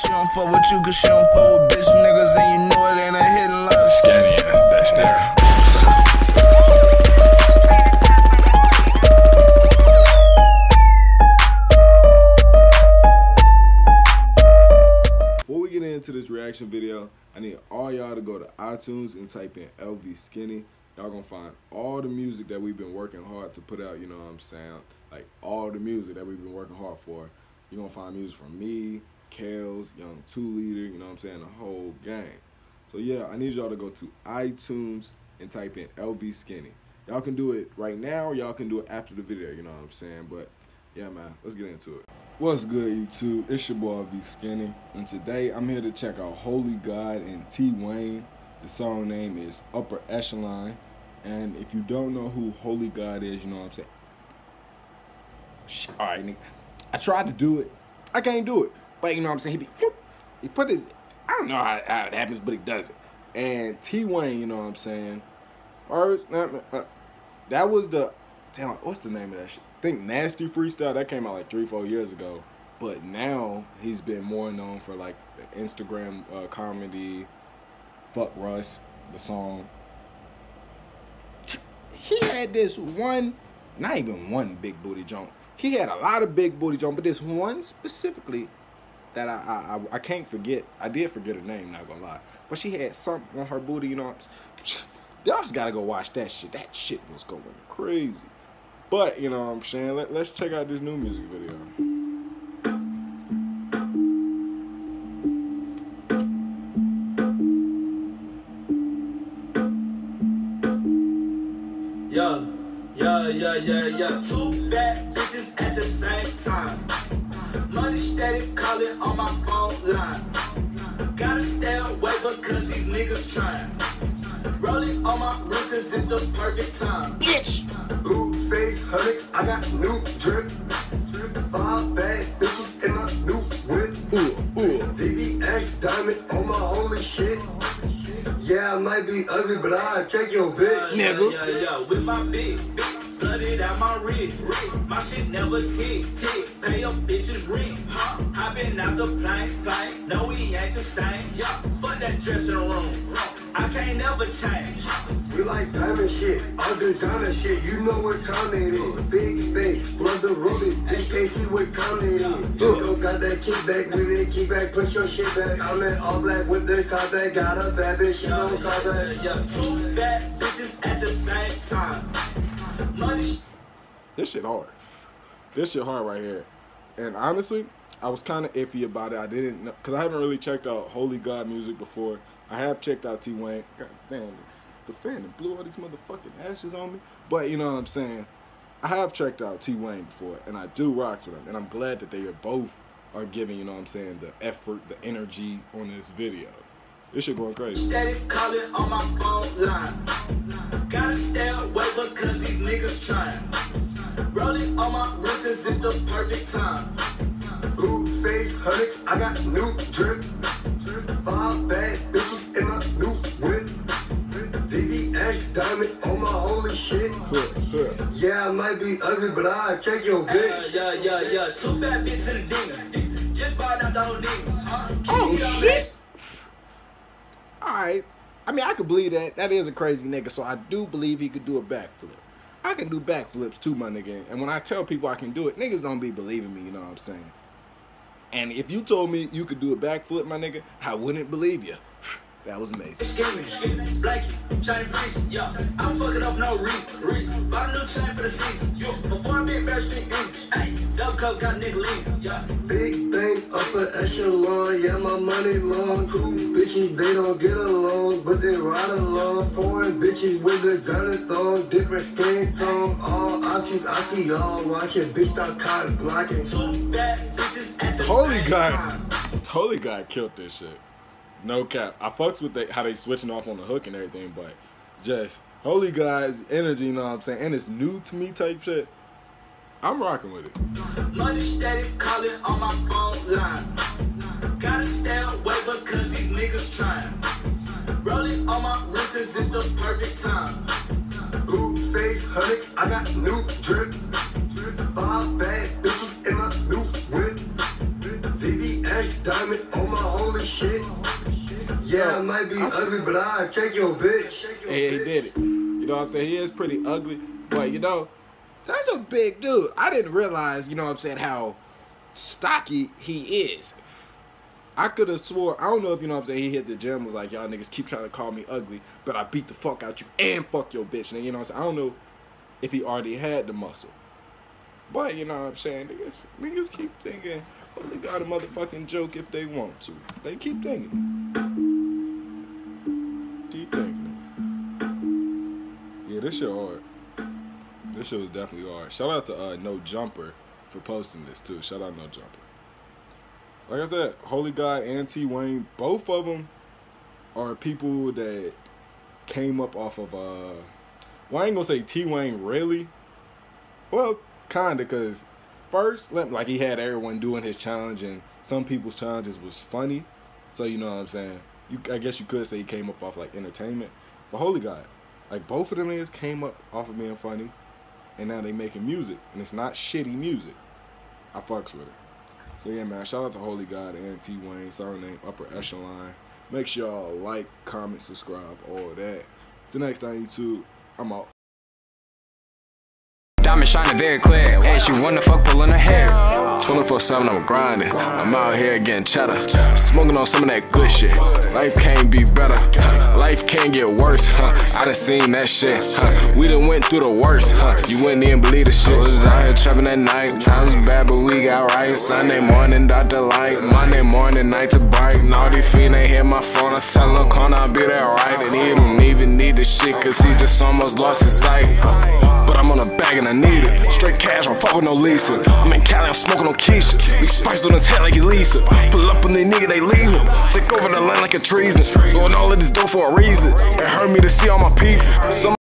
She don't fuck with you cause she don't fuck with bitch niggas and you know it ain't a hidden love. Scanny ass bitch there. Before we get into this reaction video, I need all y'all to go to iTunes and type in LV Skinny. Y'all gonna find all the music that we've been working hard to put out, you know what I'm saying? Like all the music that we've been working hard for. You're gonna find music from me, Kales, Young Two Leader, you know what I'm saying? The whole gang. So yeah, I need y'all to go to iTunes and type in LV Skinny. Y'all can do it right now y'all can do it after the video, you know what I'm saying? But yeah, man, let's get into it. What's good, YouTube? It's your boy V Skinny, and today I'm here to check out Holy Gxd and T Wayne. The song name is Upper Echelon, and if you don't know who Holy Gxd is, you know what I'm saying. All right, nigga. I tried to do it, I can't do it, but you know what I'm saying. He be, he put his, I don't know how, how it happens, but he does it. And T Wayne, you know what I'm saying. That was the damn what's the name of that shit? I think Nasty Freestyle that came out like three, four years ago. But now he's been more known for like Instagram uh, comedy, Fuck Russ, the song. He had this one, not even one big booty jump. He had a lot of big booty jump, but this one specifically that I, I I can't forget. I did forget her name, not gonna lie. But she had something on her booty, you know. Y'all just gotta go watch that shit. That shit was going crazy. But, you know what I'm saying? Let, let's check out this new music video. Yeah, yeah, yeah, yeah, yeah. Two bad the same time. Money steady calling on my phone line. Gotta stay away because these niggas trying. Rolling on my wrist cause it's the perfect time. Bitch! Blue face hunters, I got new drip. Five bad bitches in my new whip. Ooh, ooh. VVS diamonds on my holy shit. Yeah, I might be ugly, but I'll take your bitch. Nigga. Yeah, yeah, yeah. With my big, flooded out my wrist. My shit never tick, tick. Pay your bitches rent. Huh? I been out the plane, plane. No, we ain't the same. Yeah, fuck that dressing room. I can't never change. We like diamond shit, all designer shit. You know what time it is. Big face, brother rolling. Bitch can't see what time it is. Yo, got that kickback with it, kickback, push your shit back. I'm in all black with the top that got a bad bitch, she don't yeah, that. Two bad bitches at the same time. Money. This shit hard. This shit hard right here. And honestly, I was kind of iffy about it. I didn't know, because I haven't really checked out Holy Gxd music before. I have checked out T Wayne. God damn, it. the fan blew all these motherfucking ashes on me. But you know what I'm saying? I have checked out T Wayne before, and I do rocks with him. And I'm glad that they are both are giving, you know what I'm saying, the effort, the energy on this video. This shit going crazy. Steady calling on my phone line. Gotta stay away because these niggas trying. Rolling on my wrist cause it's the perfect time. Blue face hunters, I got new drip. Five bad bitches in my new whip. VVS diamonds on my holy shit. Huh, huh. Yeah, I might be ugly, but I'll take your Yeah, bitch. yeah, yeah, yeah. Two bad bitches in the demon. Just bought out the whole demons. Huh? Oh Keep it! Alright. I mean I could believe that. That is a crazy nigga, so I do believe he could do a backflip. I can do backflips too, my nigga. And when I tell people I can do it, niggas don't be believing me, you know what I'm saying? And if you told me you could do a backflip, my nigga, I wouldn't believe you. That was amazing. Skinny, skinny, Blakey, chain freeze, yeah. I'm fucking off no reason. reason. Bought a new chain for the season. Yeah. Before I been back street English. Hey, double cup got nigga lean, yeah. Big bang, upper echelon, yeah, my money long. Two bitches, they don't get along, but they ride along. Foreign bitches with designer thong, different skin tone. All options, I see y'all watching. Bitch, stop cotton blocking. Two bad bitches at the Holy same God. time. Holy Gxd killed this shit. No cap. I fucks with they, how they switching off on the hook and everything, but just Holy Gxd's energy, you know what I'm saying? And it's new to me type shit. I'm rocking with it. Money steady calling on my phone line. Gotta stay away because these niggas trying. Rolling on my wrist it's the perfect time. Blue face hunters, I got new drip. Five bad bitches in my new whip. Diamonds diamonds on my holy shit. Yeah, I might be ugly, but I take your bitch. Hey, he did it. You know what I'm saying? He is pretty ugly, but you know, that's a big dude. I didn't realize, you know what I'm saying, how stocky he is. I could have swore, I don't know if you know what I'm saying, he hit the gym, was like, y'all niggas keep trying to call me ugly, but I beat the fuck out you and fuck your bitch. And you know what I'm saying? I don't know if he already had the muscle. But you know what I'm saying? Niggas, niggas keep thinking, oh, they got a motherfucking joke if they want to. They keep thinking. This shit hard. This shit was definitely hard. Shout out to uh, No Jumper for posting this too. Shout out No Jumper. Like I said, Holy Gxd and T Wayne, both of them are people that came up off of uh well I ain't gonna say T Wayne really. Well, kinda cause first like he had everyone doing his challenge and some people's challenges was funny. So you know what I'm saying? You I guess you could say he came up off like entertainment. But Holy Gxd, like both of them niggas came up off of being funny and now they making music and it's not shitty music. I fucks with it. So yeah, man, shout out to Holy Gxd and T Wayne, sorry name, Upper Echelon. Make sure y'all like, comment, subscribe, all that. Till next time, YouTube, I'm out. Diamond shining very clear. Hey, she wanna fuck pulling her hair. 24 7, I'm grinding. I'm out here getting cheddar. Smoking on some of that good shit. Life can't be better. Life can't get worse. I done seen that shit. We done went through the worst. You wouldn't even believe the shit. Was out here trapping at night. Times bad, but we got right. Sunday morning, Dr. Light. Monday morning, night to bright. Naughty fiend ain't hit my phone. I tell him, can I'll be there right? And he don't even need the shit, cause he just almost lost his sight. But I'm on a bag and I need it. Straight cash, I'm fucking no leasing. I'm in Cali, I'm smoking on Keisha. We spice on his head like he Lisa. Pull up on the nigga, they leave him. Take over the land like a treason. Going all of this dough for a reason. It hurt me to see all my people. Some